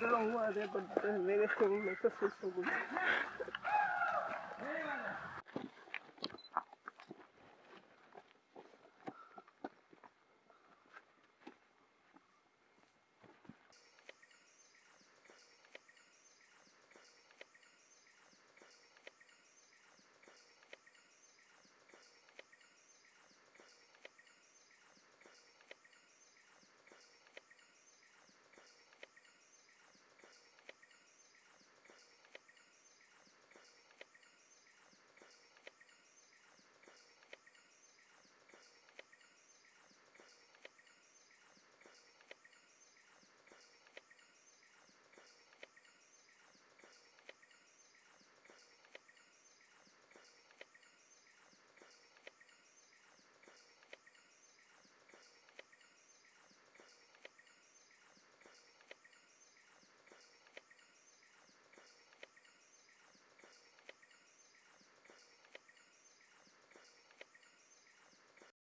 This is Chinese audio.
得了，我这本本没得空，没得心思读。